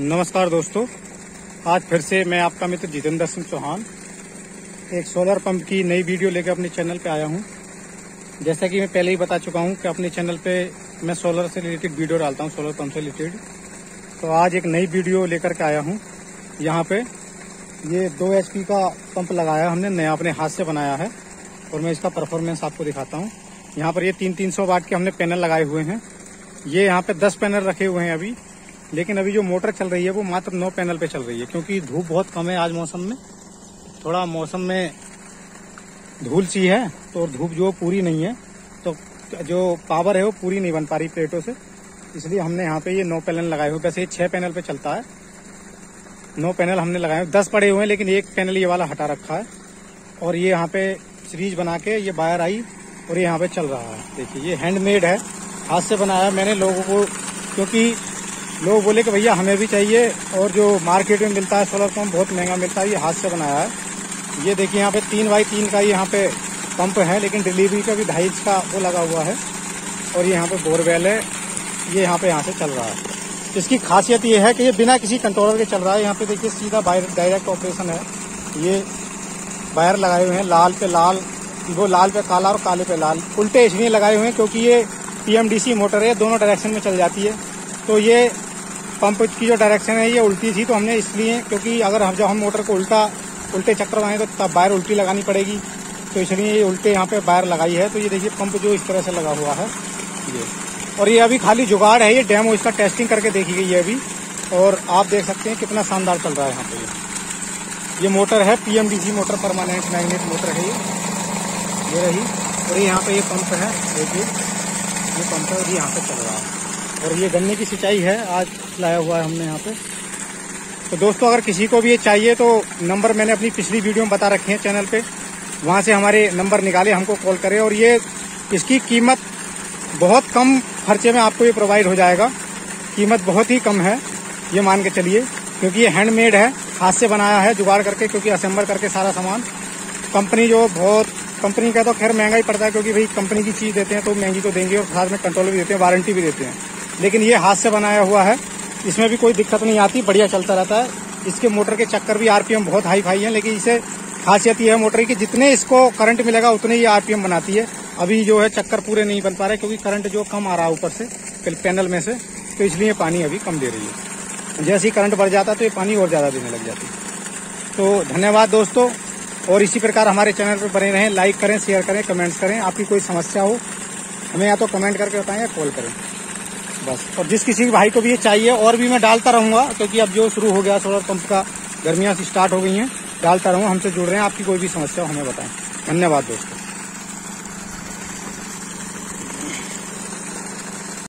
नमस्कार दोस्तों। आज फिर से मैं आपका मित्र जितेंद्र सिंह चौहान एक सोलर पंप की नई वीडियो लेकर अपने चैनल पे आया हूँ। जैसा कि मैं पहले ही बता चुका हूँ कि अपने चैनल पे मैं सोलर से रिलेटेड वीडियो डालता हूँ सोलर पंप से रिलेटेड तो आज एक नई वीडियो लेकर के आया हूँ। यहाँ पे ये दो एच का पंप लगाया हमने, नया अपने हाथ से बनाया है और मैं इसका परफॉर्मेंस आपको दिखाता हूँ। यहाँ पर ये तीन तीन सौ वाट के हमने पैनल लगाए हुए हैं। ये यहाँ पे दस पैनल रखे हुए हैं अभी। लेकिन अभी जो मोटर चल रही है, वो मात्र नौ पैनल पे चल रही है, क्योंकि धूप बहुत कम है आज मौसम में। थोड़ा मौसम में धूल सी है तो धूप जो पूरी नहीं है तो जो पावर है, वो पूरी नहीं बन पा रही प्लेटों से। इसलिए हमने यहाँ पे ये नौ पैनल लगाए हुए वैसे ये छह पैनल पे चलता है। नौ पैनल हमने लगाए हुए, दस पड़े हुए हैं, लेकिन एक पैनल ये वाला हटा रखा है। और ये यहाँ पे सीरीज़ बना के ये बाहर आई और ये यहाँ पे चल रहा है। देखिए, ये हैंडमेड है, हाथ से बनाया, मैंने लोगों को, क्योंकि लोग बोले कि भैया हमें भी चाहिए और जो मार्केट में मिलता है सोलर पंप बहुत महँगा मिलता है, ये हाथ से बनाया है। ये देखिए यहाँ पे तीन बाई तीन का यहाँ पे पंप है, लेकिन डिलीवरी का भी ढाई का वो लगा हुआ है। और ये यहाँ पे बोरवेल है, ये यहाँ पे यहाँ से चल रहा है। इसकी खासियत ये है कि ये बिना किसी कंट्रोलर के चल रहा है। यहाँ पे देखिए सीधा बायर डायरेक्ट ऑपरेशन है। ये वायर लगाए हुए हैं, लाल पे लाल, वो लाल पे काला और काले पे लाल। उल्टे इसलिए लगाए हुए हैं क्योंकि ये पीएमडीसी मोटर है दोनों डायरेक्शन में चल जाती है। तो ये पंप की जो डायरेक्शन है ये उल्टी थी तो हमने इसलिए क्योंकि अगर हम जब हम मोटर को उल्टा उल्टे चक्कर लगाएँ तो तब बायर उल्टी लगानी पड़ेगी। तो इसलिए ये उल्टे यहाँ पे बायर लगाई है। तो ये देखिए पंप जो इस तरह से लगा हुआ है। ये और ये अभी खाली जुगाड़ है ये डेमो इसका टेस्टिंग करके देखी गई है अभी। और आप देख सकते हैं कितना शानदार चल रहा है यहाँ पे। ये ये मोटर है PMDC motor permanent magnet motor है ये। ये रही। और ये यहाँ पे ये पंप है देखिए। ये पंप है यहाँ पे चल रहा है। और ये गन्ने की सिंचाई है, आज लाया हुआ है हमने यहाँ पे। तो दोस्तों, अगर किसी को भी ये चाहिए तो नंबर मैंने अपनी पिछली वीडियो में बता रखे हैं चैनल पे। वहाँ से हमारे नंबर निकाले, हमको कॉल करें और ये, इसकी कीमत बहुत कम खर्चे में आपको ये प्रोवाइड हो जाएगा। कीमत बहुत ही कम है, ये मान के चलिए, क्योंकि ये हैंडमेड है, हाथ से बनाया है, जुगाड़ करके, क्योंकि असेंबल करके सारा सामान। कंपनी जो बहुत कंपनी का तो खैर महँगा ही पड़ता है, क्योंकि भाई कंपनी की चीज़ देते हैं तो महँगी तो देंगे और साथ में कंट्रोल भी देते हैं वारंटी भी देते हैं। लेकिन ये हाथ से बनाया हुआ है। इसमें भी कोई दिक्कत नहीं आती, बढ़िया चलता रहता है। इसके मोटर के चक्कर भी आरपीएम बहुत हाई फाई है, लेकिन इसे खासियत यह है मोटर की, जितने इसको करंट मिलेगा, उतने ही आरपीएम बनाती है। अभी जो है चक्कर पूरे नहीं बन पा रहे, क्योंकि करंट जो कम आ रहा है ऊपर से पैनल में से तो इसलिए पानी अभी कम दे रही है। जैसे ही करंट बढ़ जाता तो ये पानी और ज़्यादा देने लग जाती तो धन्यवाद दोस्तों, और इसी प्रकार हमारे चैनल पर बने रहें, लाइक करें, शेयर करें, कमेंट्स करें। आपकी कोई समस्या हो, हमें या तो कमेंट करके बताएँ या कॉल करें। बस। और जिस किसी भाई को भी ये चाहिए, और भी मैं डालता रहूँगा, क्योंकि अब जो शुरू हो गया सोलर पंप का, गर्मियाँ स्टार्ट हो गई हैं, डालता रहूँगा, हमसे जुड़ रहे हैं, आपकी कोई भी समस्या हमें बताएँ। धन्यवाद दोस्तों।